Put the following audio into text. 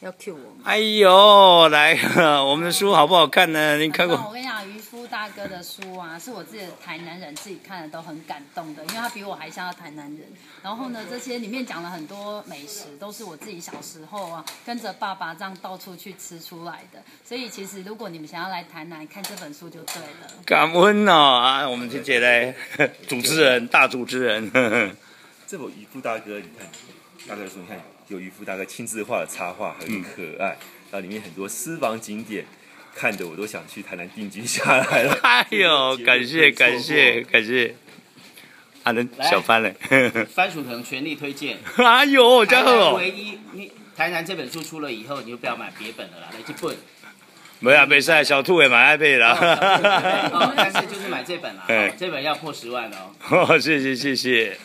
要 Q 我吗？哎呦，来，我们的书好不好看呢？你看过我？跟你讲，渔夫大哥的书啊，是我自己的台南人自己看的都很感动的，因为他比我还像个台南人。然后呢，这些里面讲了很多美食，都是我自己小时候啊跟着爸爸这样到处去吃出来的。所以其实如果你们想要来台南看这本书就对了。感恩哦啊！我们姐姐嘞，主持人，大主持人。这本渔夫大哥，你看，大哥说，你看有渔夫大哥亲自画的插画，很可爱。然后里面很多私房景点，看的我都想去台南定居下来了。哎呦，感谢感谢感谢。啊，能小番嘞？番薯藤全力推荐。哎呦，台家伙，唯一你台南这本书出了以后，你就不要买别本了啦，来去本。没啊，没事，小兔也买 iPad 啦。哦 但是就是买这本啦，哎哦这本要破十万哦。哦，谢谢谢谢。